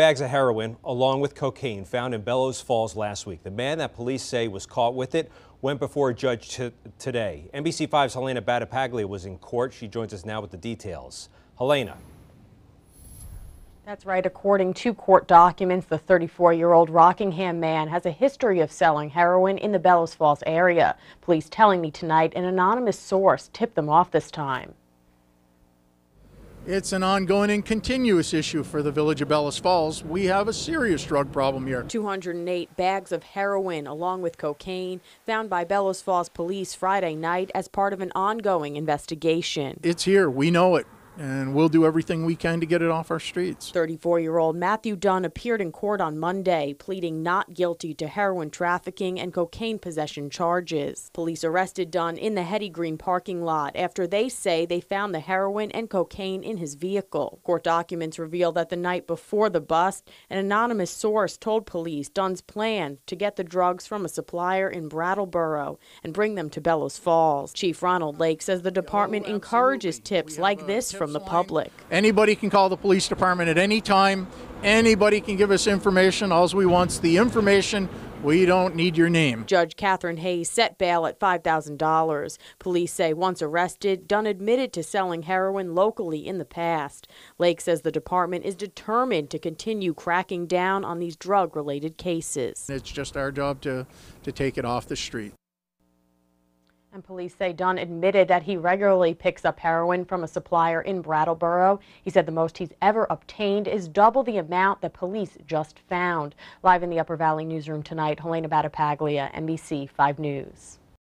bags of heroin, along with cocaine, found in Bellows Falls last week. The man that police say was caught with it went before a judge today. NBC5's Helena Battipaglia was in court. She joins us now with the details. Helena. That's right. According to court documents, the 34-year-old Rockingham man has a history of selling heroin in the Bellows Falls area. Police telling me tonight an anonymous source tipped them off this time. It's an ongoing and continuous issue for the village of Bellows Falls. We have a serious drug problem here. 208 bags of heroin along with cocaine found by Bellows Falls police Friday night as part of an ongoing investigation. It's here. We know it and we'll do everything we can to get it off our streets. 34 year old Matthew Dunn appeared in court on Monday, pleading not guilty to heroin trafficking and cocaine possession charges. Police arrested Dunn in the Hetty Green parking lot after they say they found the heroin and cocaine in his vehicle. Court documents reveal that the night before the bust, an anonymous source told police Dunn's plan to get the drugs from a supplier in Brattleboro and bring them to Bellows Falls. Chief Ronald Lake says the department oh, encourages tips like this from from the public. Anybody can call the police department at any time. Anybody can give us information. All we want's the information. We don't need your name. Judge Catherine Hayes set bail at $5,000. Police say once arrested, Dunn admitted to selling heroin locally in the past. Lake says the department is determined to continue cracking down on these drug related cases. It's just our job to, to take it off the street. And police say Dunn admitted that he regularly picks up heroin from a supplier in Brattleboro. He said the most he's ever obtained is double the amount that police just found. Live in the Upper Valley newsroom tonight, Helena Battipaglia, NBC 5 News.